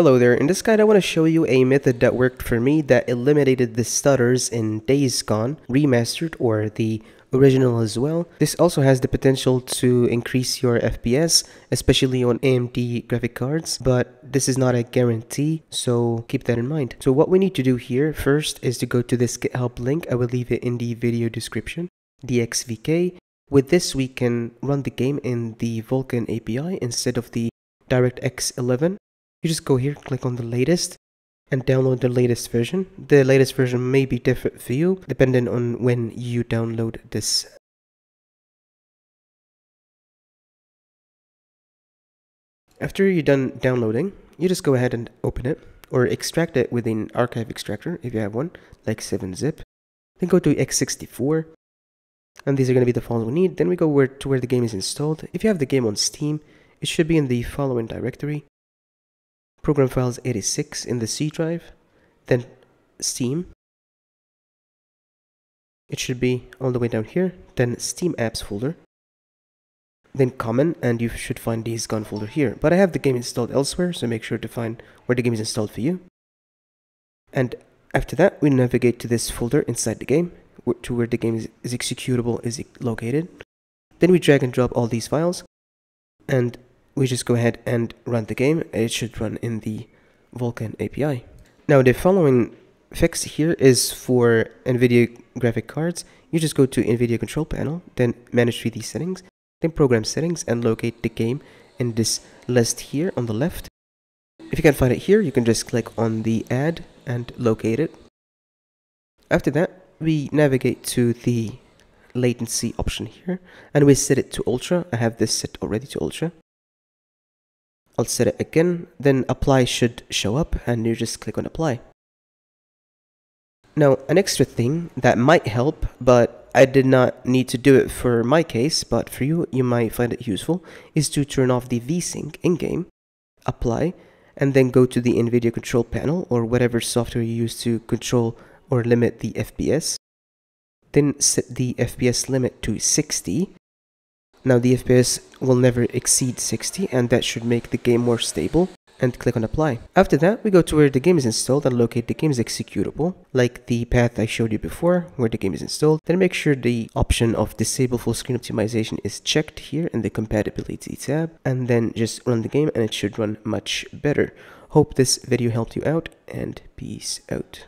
Hello there, in this guide I want to show you a method that worked for me that eliminated the stutters in Days Gone Remastered or the original as well. This also has the potential to increase your FPS, especially on AMD graphic cards, but this is not a guarantee, so keep that in mind. So what we need to do here first is to go to this GitHub link, I will leave it in the video description, DXVK. With this we can run the game in the Vulkan API instead of the DirectX 11 you just go here, click on the latest, and download the latest version. The latest version may be different for you, depending on when you download this. After you're done downloading, you just go ahead and open it, or extract it within Archive Extractor, if you have one, like 7-zip. Then go to x64, and these are going to be the files we need. Then we go where, to where the game is installed. If you have the game on Steam, it should be in the following directory program files 86 in the C drive, then Steam. It should be all the way down here, then Steam apps folder, then common, and you should find Days Gone folder here. But I have the game installed elsewhere, so make sure to find where the game is installed for you. And after that, we navigate to this folder inside the game, to where the game is, is executable is located. Then we drag and drop all these files, and we just go ahead and run the game. It should run in the Vulkan API. Now the following fix here is for NVIDIA graphic cards. You just go to NVIDIA control panel, then manage 3D settings, then program settings and locate the game in this list here on the left. If you can't find it here, you can just click on the add and locate it. After that, we navigate to the latency option here and we set it to ultra. I have this set already to ultra. I'll set it again, then apply should show up and you just click on apply. Now, an extra thing that might help, but I did not need to do it for my case, but for you, you might find it useful, is to turn off the VSync in-game, apply, and then go to the NVIDIA control panel or whatever software you use to control or limit the FPS. Then set the FPS limit to 60 now the FPS will never exceed 60 and that should make the game more stable and click on apply. After that, we go to where the game is installed and locate the game's executable, like the path I showed you before, where the game is installed. Then make sure the option of disable full screen optimization is checked here in the compatibility tab, and then just run the game and it should run much better. Hope this video helped you out, and peace out.